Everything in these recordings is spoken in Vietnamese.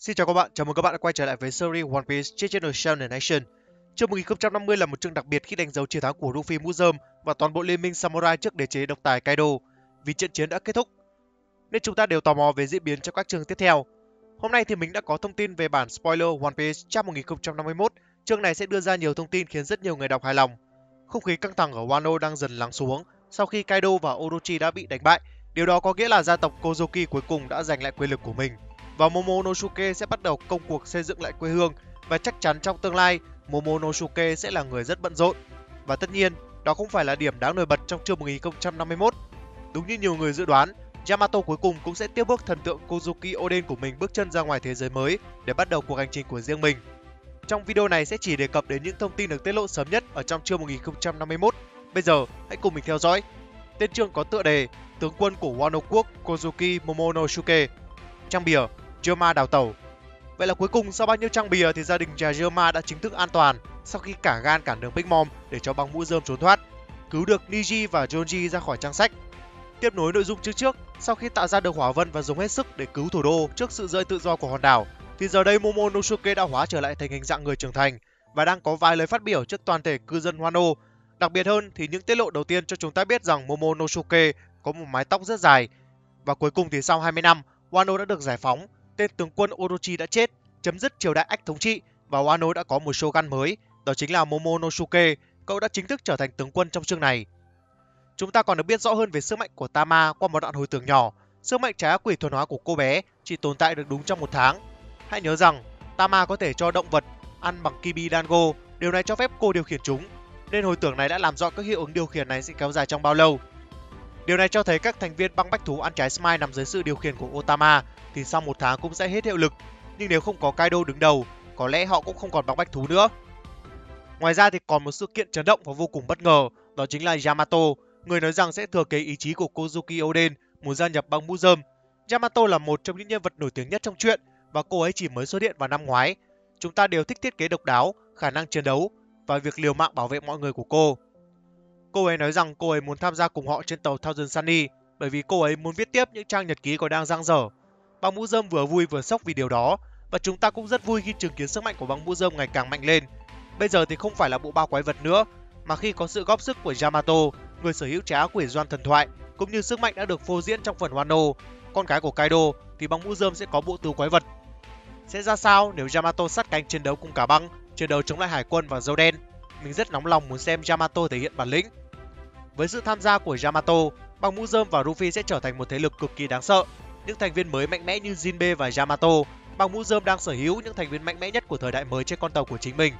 Xin chào các bạn, chào mừng các bạn đã quay trở lại với series One Piece trên channel Shonen Nation. Chương 1050 là một chương đặc biệt khi đánh dấu chiến thắng của Luffy mũ rơm và toàn bộ liên minh Samurai trước đế chế độc tài Kaido vì trận chiến đã kết thúc. Nên chúng ta đều tò mò về diễn biến trong các chương tiếp theo. Hôm nay thì mình đã có thông tin về bản spoiler One Piece chap 1051. Chương này sẽ đưa ra nhiều thông tin khiến rất nhiều người đọc hài lòng. Không khí căng thẳng ở Wano đang dần lắng xuống sau khi Kaido và Orochi đã bị đánh bại. Điều đó có nghĩa là gia tộc Kozuki cuối cùng đã giành lại quyền lực của mình và Momonosuke sẽ bắt đầu công cuộc xây dựng lại quê hương và chắc chắn trong tương lai Momonosuke sẽ là người rất bận rộn. Và tất nhiên, đó không phải là điểm đáng nổi bật trong chương 1051. Đúng như nhiều người dự đoán, Yamato cuối cùng cũng sẽ tiếp bước thần tượng Kozuki Oden của mình bước chân ra ngoài thế giới mới để bắt đầu cuộc hành trình của riêng mình. Trong video này sẽ chỉ đề cập đến những thông tin được tiết lộ sớm nhất ở trong chương 1051. Bây giờ, hãy cùng mình theo dõi. Tên chương có tựa đề Tướng quân của Wano quốc Kozuki Momonosuke. Trang bìa Jerma đào tẩu. Vậy là cuối cùng sau bao nhiêu trang bìa thì gia đình nhà Jerma đã chính thức an toàn sau khi cả gan cản đường Big Mom để cho băng mũ rơm trốn thoát, cứu được Niji và Jonji ra khỏi trang sách. Tiếp nối nội dung trước trước, sau khi tạo ra được hỏa vân và dùng hết sức để cứu thủ đô trước sự rơi tự do của hòn đảo, thì giờ đây Momonosuke đã hóa trở lại thành hình dạng người trưởng thành và đang có vài lời phát biểu trước toàn thể cư dân Wano. Đặc biệt hơn thì những tiết lộ đầu tiên cho chúng ta biết rằng Momonosuke có một mái tóc rất dài. Và cuối cùng thì sau 20 năm, Wano đã được giải phóng tên tướng quân Orochi đã chết, chấm dứt triều đại ách thống trị và Wano đã có một shogun mới, đó chính là Momonosuke, cậu đã chính thức trở thành tướng quân trong chương này. Chúng ta còn được biết rõ hơn về sức mạnh của Tama qua một đoạn hồi tưởng nhỏ. Sức mạnh trái ác quỷ thuần hóa của cô bé chỉ tồn tại được đúng trong một tháng. Hãy nhớ rằng, Tama có thể cho động vật ăn bằng Kibi Dango, điều này cho phép cô điều khiển chúng. Nên hồi tưởng này đã làm rõ các hiệu ứng điều khiển này sẽ kéo dài trong bao lâu. Điều này cho thấy các thành viên băng bách thú ăn trái Smile nằm dưới sự điều khiển của Otama thì sau một tháng cũng sẽ hết hiệu lực. Nhưng nếu không có Kaido đứng đầu, có lẽ họ cũng không còn băng bách thú nữa. Ngoài ra thì còn một sự kiện chấn động và vô cùng bất ngờ, đó chính là Yamato, người nói rằng sẽ thừa kế ý chí của Kozuki Oden muốn gia nhập băng mũ rơm. Yamato là một trong những nhân vật nổi tiếng nhất trong truyện và cô ấy chỉ mới xuất hiện vào năm ngoái. Chúng ta đều thích thiết kế độc đáo, khả năng chiến đấu và việc liều mạng bảo vệ mọi người của cô. Cô ấy nói rằng cô ấy muốn tham gia cùng họ trên tàu Thousand Sunny bởi vì cô ấy muốn viết tiếp những trang nhật ký còn đang dang dở. Băng mũ rơm vừa vui vừa sốc vì điều đó và chúng ta cũng rất vui khi chứng kiến sức mạnh của băng mũ rơm ngày càng mạnh lên. Bây giờ thì không phải là bộ ba quái vật nữa mà khi có sự góp sức của Yamato, người sở hữu trái áo quỷ doan thần thoại cũng như sức mạnh đã được phô diễn trong phần Wano, con cái của Kaido thì băng mũ rơm sẽ có bộ tứ quái vật. Sẽ ra sao nếu Yamato sát cánh chiến đấu cùng cả băng, chiến đấu chống lại hải quân và dâu đen? Mình rất nóng lòng muốn xem Yamato thể hiện bản lĩnh. Với sự tham gia của Yamato, băng mũ rơm và Luffy sẽ trở thành một thế lực cực kỳ đáng sợ. Những thành viên mới mạnh mẽ như Jinbe và Yamato, băng mũ rơm đang sở hữu những thành viên mạnh mẽ nhất của thời đại mới trên con tàu của chính mình.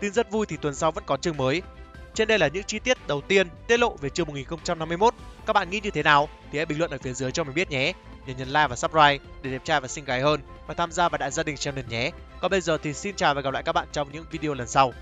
Tin rất vui thì tuần sau vẫn có chương mới. Trên đây là những chi tiết đầu tiên tiết lộ về chương 1051. Các bạn nghĩ như thế nào thì hãy bình luận ở phía dưới cho mình biết nhé. Nhớ nhấn like và subscribe để đẹp trai và xinh gái hơn và tham gia vào đại gia đình channel nhé. Còn bây giờ thì xin chào và gặp lại các bạn trong những video lần sau.